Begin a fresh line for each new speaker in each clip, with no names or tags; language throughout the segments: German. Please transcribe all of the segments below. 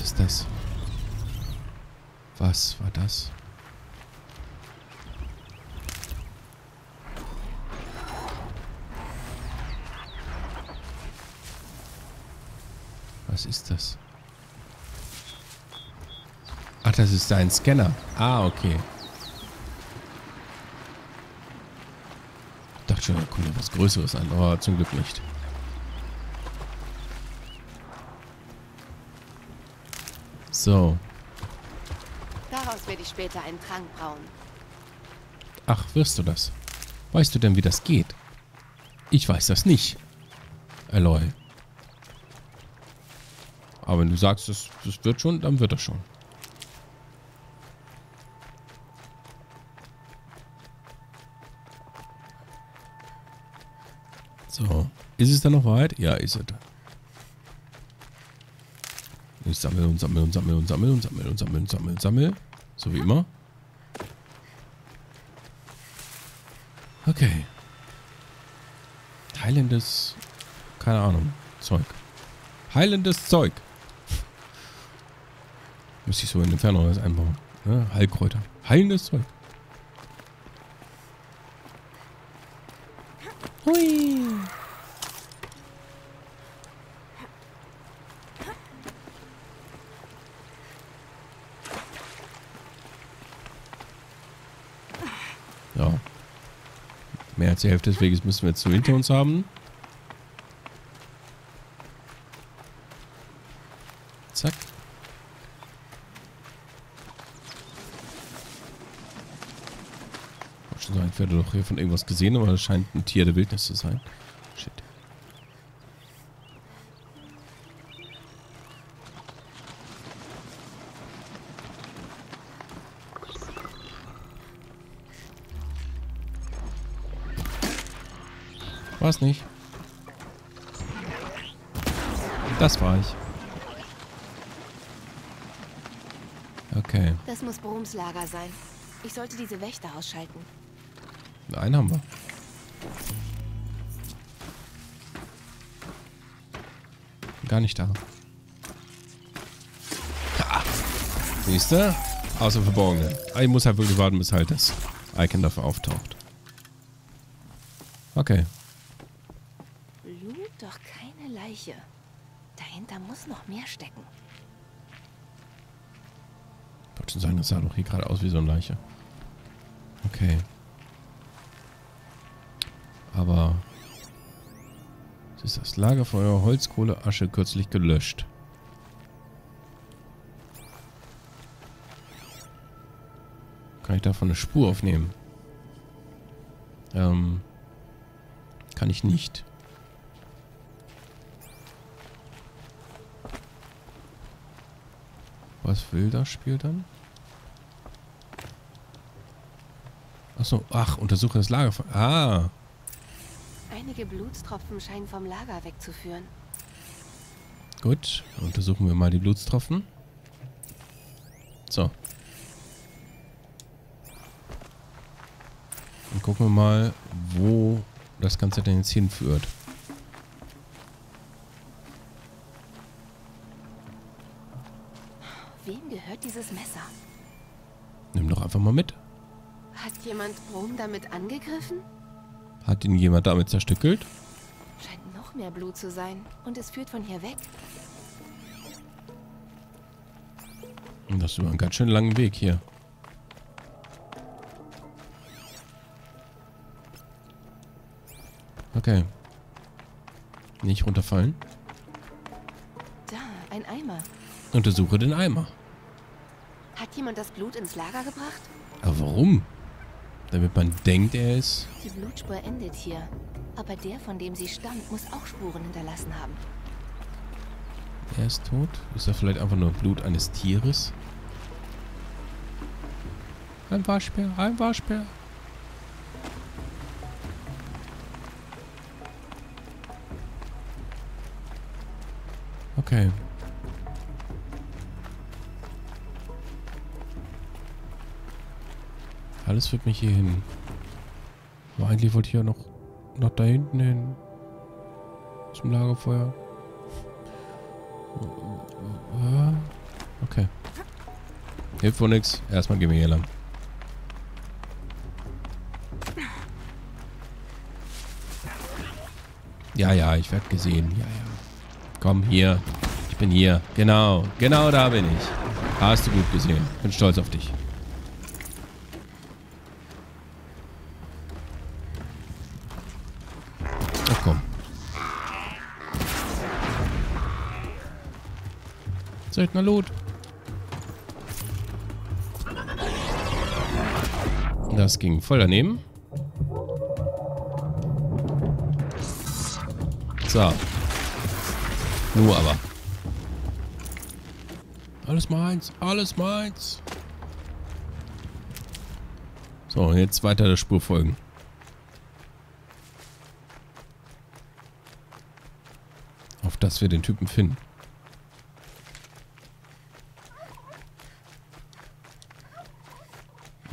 Was ist das? Was war das? Was ist das? Ach, das ist ein Scanner. Ah, okay. Ich dachte schon, da kommt ja was Größeres an, aber zum Glück nicht. So.
Daraus werde ich später einen Trank brauen.
Ach, wirst du das? Weißt du denn, wie das geht? Ich weiß das nicht. Aloy. Aber wenn du sagst, das, das wird schon, dann wird das schon. So. Ist es dann noch weit? Ja, ist es. Ich sammle und sammle und sammle und sammle und sammle und sammle und sammle und sammle. So wie immer. Okay. Heilendes, keine Ahnung, Zeug. Heilendes Zeug. Müsste ich so in den Fernrohr einbauen. Ne? Heilkräuter. Heilendes Zeug. Hui. Ja. Als die Hälfte des Weges müssen wir jetzt so hinter uns haben. Zack. Hab schon sagen, ich werde doch hier von irgendwas gesehen, aber es scheint ein Tier der Wildnis zu sein. War's nicht. Das war ich. Okay.
Das muss Broms Lager sein. Ich sollte diese Wächter ausschalten.
Einen haben wir. Gar nicht da. Ha! Siehst du? Außer verborgen. Ich muss halt wirklich warten, bis halt das Icon dafür auftaucht. Okay.
Leiche. Dahinter muss noch mehr stecken.
Ich wollte schon sagen, das sah doch hier gerade aus wie so eine Leiche. Okay. Aber... Es ist das Lagerfeuer Holzkohle Asche kürzlich gelöscht. Kann ich davon eine Spur aufnehmen? Ähm... Kann ich nicht. Was will das Spiel dann? Achso, ach, untersuche das Lagerfeuer. Ah,
Einige Blutstropfen scheinen vom Lager wegzuführen.
gut. Untersuchen wir mal die Blutstropfen. So. Und gucken wir mal, wo das Ganze denn jetzt hinführt.
Wem gehört dieses Messer?
Nimm doch einfach mal mit.
Hat jemand Brom damit angegriffen?
Hat ihn jemand damit zerstückelt?
Scheint noch mehr Blut zu sein. Und es führt von hier weg.
Und das ist über einen ganz schön langen Weg hier. Okay. Nicht runterfallen.
Da, ein Eimer.
Untersuche den Eimer.
Hat jemand das Blut ins Lager gebracht?
Aber warum? Damit man denkt, er ist...
Die Blutspur endet hier. Aber der, von dem sie stammt, muss auch Spuren hinterlassen haben.
Er ist tot? Ist er vielleicht einfach nur Blut eines Tieres? Ein Waschbär, ein Waschbär. Okay. Alles führt mich hier hin. Aber eigentlich wollte ich ja noch nach da hinten hin. Zum Lagerfeuer. Okay. Hilft wohl nix. Erstmal gehen wir hier lang. Ja, ja, ich werde gesehen. Ja, ja. Komm, hier. Ich bin hier. Genau. Genau da bin ich. Hast du gut gesehen. Bin stolz auf dich. Seltener Loot. Das ging voll daneben. So. Nur aber. Alles meins, alles meins. So, jetzt weiter der Spur folgen. Auf dass wir den Typen finden.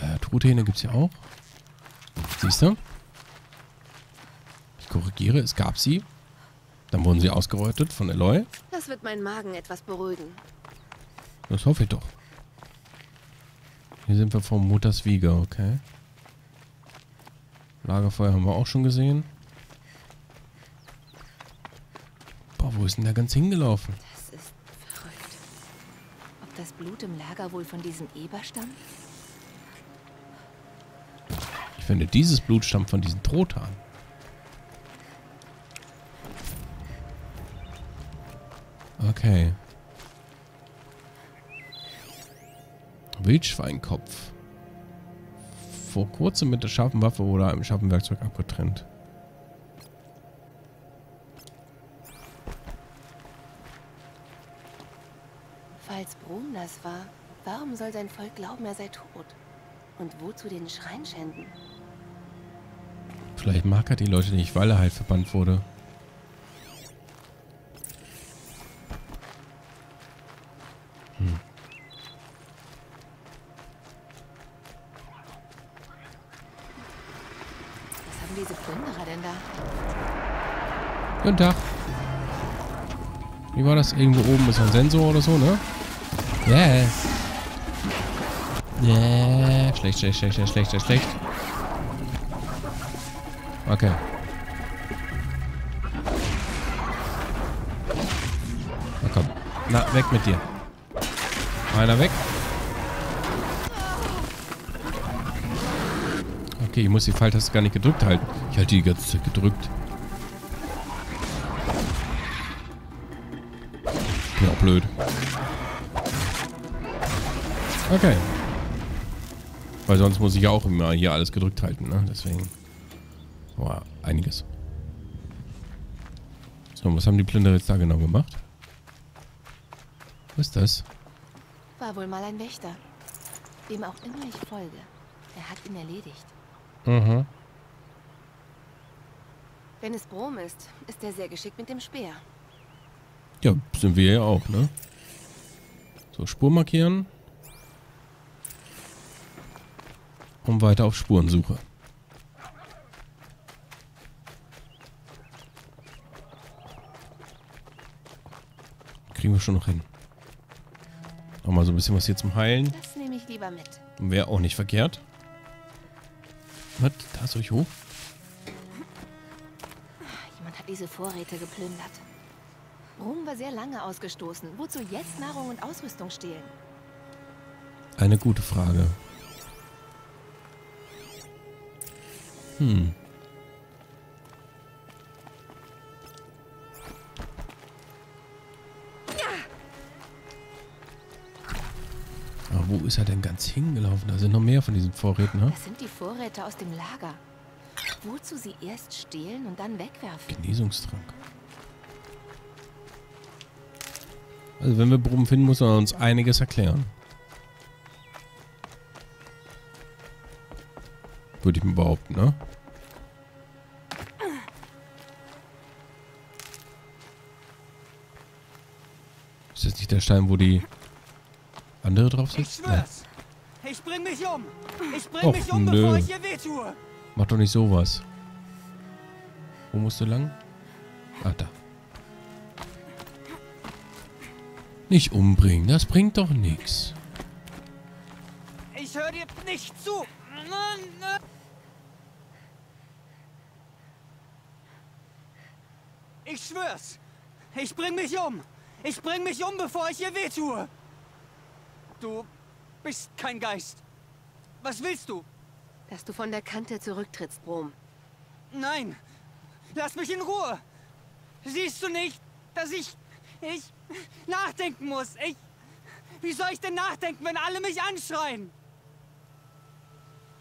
Ja, Truthähne gibt es ja auch. Siehst du? Ich korrigiere, es gab sie. Dann wurden sie ausgereutet von Eloy.
Das wird meinen Magen etwas beruhigen.
Das hoffe ich doch. Hier sind wir vom Mutters Wiege, okay. Lagerfeuer haben wir auch schon gesehen. Boah, wo ist denn der ganz hingelaufen?
Das ist verrückt. Ob das Blut im Lager wohl von diesem Eber stammt?
Ich finde, dieses Blut stammt von diesen Trotan. Okay. Wildschweinkopf. Vor kurzem mit der scharfen Waffe oder einem scharfen Werkzeug abgetrennt.
Falls Brum das war, warum soll sein Volk glauben, er sei tot? Und wozu den Schrein schänden?
Vielleicht mag er die Leute nicht, weil er halt verbannt wurde. Hm.
Was haben diese Plünderer denn da?
Guten Tag. Wie war das? Irgendwo oben ist ein Sensor oder so, ne? Yeah. Yeah. Schlecht, schlecht, schlecht, schlecht, schlecht, schlecht, schlecht. Okay. Na komm. Na, weg mit dir. Einer weg. Okay, ich muss die Pfeiltaste gar nicht gedrückt halten. Ich halte die ganze Zeit gedrückt. Auch blöd. Okay. Weil sonst muss ich ja auch immer hier alles gedrückt halten, ne? Deswegen. Boah, einiges. So, was haben die Plünderer jetzt da genau gemacht? Was ist das?
War wohl mal ein Wächter. Wem auch immer ich folge. Er hat ihn erledigt.
Mhm.
Wenn es Brom ist, ist er sehr geschickt mit dem Speer.
Ja, sind wir ja auch, ne? So, Spur markieren. Und weiter auf Spurensuche. Kriegen wir schon noch hin. Auch mal so ein bisschen was hier zum Heilen.
Das nehme ich lieber mit.
Wäre auch nicht verkehrt. Was? Da soll ich hoch?
Jemand hat diese Vorräte geplündert. Brom war sehr lange ausgestoßen. Wozu jetzt Nahrung und Ausrüstung stehlen?
Eine gute Frage. Hm. Ist er denn ganz hingelaufen? Da sind noch mehr von diesen Vorräten, ne?
Das sind die Vorräte aus dem Lager. Wozu sie erst stehlen und dann wegwerfen?
Genesungstrank. Also wenn wir Brummen finden, muss er uns einiges erklären. Würde ich mir behaupten, ne? Ist das nicht der Stein, wo die andere drauf
Ich
sitzt? Nein.
schwör's! Ich bring mich um! Ich bring
Och,
mich um,
nö.
bevor ich ihr wehtue!
Mach doch nicht sowas. Wo musst du lang? Ach, da. Nicht umbringen, das bringt doch nichts.
Ich höre dir nicht zu. Ich schwör's. Ich bring mich um. Ich bring mich um, bevor ich ihr wehtue. Du bist kein Geist. Was willst du?
Dass du von der Kante zurücktrittst, Brom.
Nein. Lass mich in Ruhe. Siehst du nicht, dass ich... Ich nachdenken muss. Ich... Wie soll ich denn nachdenken, wenn alle mich anschreien?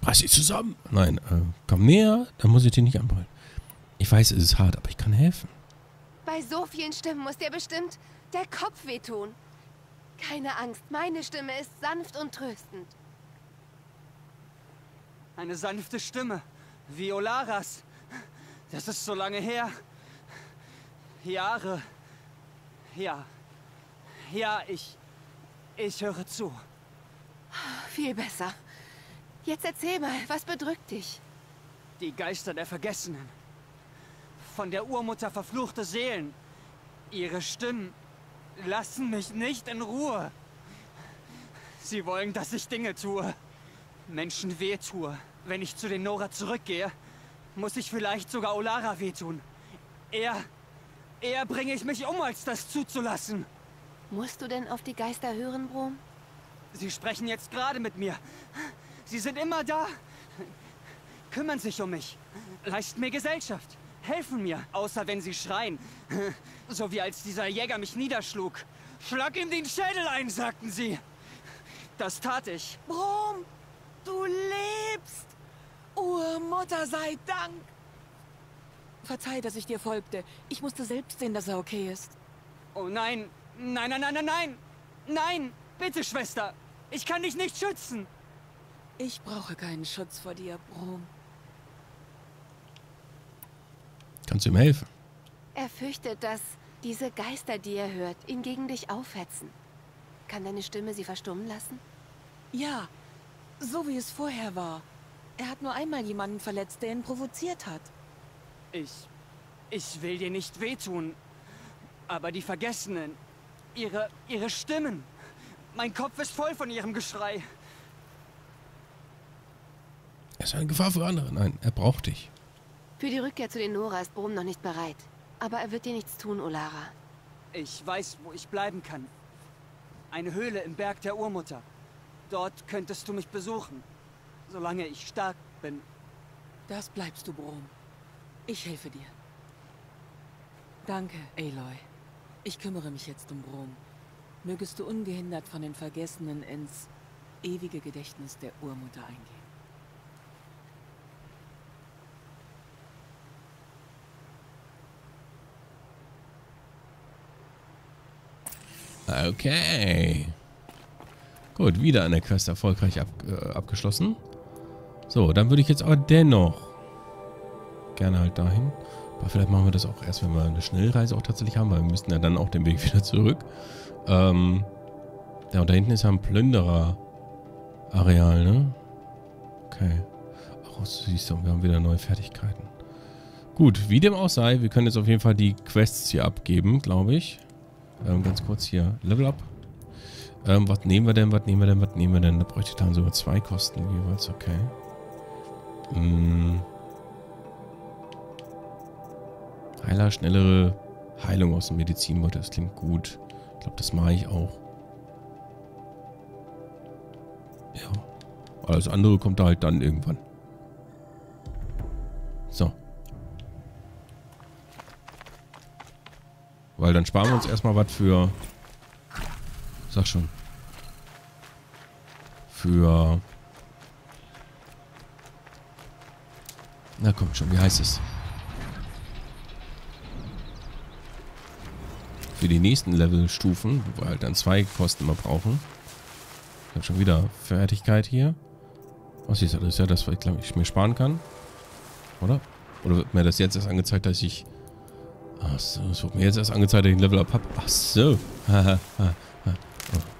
Reiß dich zusammen. Nein, äh, komm näher, dann muss ich dich nicht anbrüllen. Ich weiß, es ist hart, aber ich kann helfen.
Bei so vielen Stimmen muss dir bestimmt der Kopf wehtun. Keine Angst, meine Stimme ist sanft und tröstend.
Eine sanfte Stimme. Wie Olaras. Das ist so lange her. Jahre. Ja. Ja, ich... Ich höre zu.
Viel besser. Jetzt erzähl mal, was bedrückt dich?
Die Geister der Vergessenen. Von der Urmutter verfluchte Seelen. Ihre Stimmen lassen mich nicht in Ruhe. Sie wollen, dass ich Dinge tue. Menschen wehtue. Wenn ich zu den Nora zurückgehe, muss ich vielleicht sogar Olara wehtun. Eher... Eher bringe ich mich um, als das zuzulassen.
Musst du denn auf die Geister hören, Brom?
Sie sprechen jetzt gerade mit mir. Sie sind immer da. Kümmern sich um mich. Leisten mir Gesellschaft. Helfen mir, außer wenn sie schreien. So wie als dieser Jäger mich niederschlug. Schlag ihm den Schädel ein, sagten sie. Das tat ich.
Brom, du lebst. Urmutter sei Dank. Verzeih, dass ich dir folgte. Ich musste selbst sehen, dass er okay ist.
Oh nein. Nein, nein, nein, nein, nein. Nein, bitte, Schwester. Ich kann dich nicht schützen.
Ich brauche keinen Schutz vor dir, Brom.
Kannst du ihm helfen?
Er fürchtet, dass diese Geister, die er hört, ihn gegen dich aufhetzen. Kann deine Stimme sie verstummen lassen?
Ja, so wie es vorher war. Er hat nur einmal jemanden verletzt, der ihn provoziert hat.
Ich... Ich will dir nicht wehtun. Aber die Vergessenen... Ihre... ihre Stimmen... Mein Kopf ist voll von ihrem Geschrei.
Er ist eine Gefahr für andere. Nein, er braucht dich.
Für die Rückkehr zu den Nora ist Brom noch nicht bereit. Aber er wird dir nichts tun, Olara.
Ich weiß, wo ich bleiben kann. Eine Höhle im Berg der Urmutter. Dort könntest du mich besuchen. Solange ich stark bin.
Das bleibst du, Brom. Ich helfe dir. Danke, Aloy. Ich kümmere mich jetzt um Brom. Mögest du ungehindert von den Vergessenen ins ewige Gedächtnis der Urmutter eingehen.
Okay. Gut, wieder eine Quest erfolgreich ab, äh, abgeschlossen. So, dann würde ich jetzt aber dennoch gerne halt dahin. Aber vielleicht machen wir das auch erst, wenn wir eine Schnellreise auch tatsächlich haben, weil wir müssten ja dann auch den Weg wieder zurück. Ähm, ja, und da hinten ist ja ein Plünderer-Areal, ne? Okay. Ach, siehst du, wir haben wieder neue Fertigkeiten. Gut, wie dem auch sei, wir können jetzt auf jeden Fall die Quests hier abgeben, glaube ich. Ähm, ganz kurz hier. Level up. Ähm, was nehmen wir denn, was nehmen wir denn, was nehmen wir denn? Da bräuchte ich dann sogar zwei Kosten jeweils, okay. Hm. Heiler, schnellere Heilung aus dem Medizinbeutel, das klingt gut. Ich glaube, das mache ich auch. Ja. Alles andere kommt da halt dann irgendwann. Weil dann sparen wir uns erstmal was für... Sag schon. Für... Na komm schon, wie heißt es? Für die nächsten Levelstufen, wo wir halt dann zwei Kosten mal brauchen. Ich habe schon wieder Fertigkeit hier. Was ist das? Ist ja das, was ich, ich mir sparen kann. Oder? Oder wird mir das jetzt erst angezeigt, dass ich Ach so, es wird mir jetzt erst angezeigt, dass ich ein Level Up habe. Ach so. oh.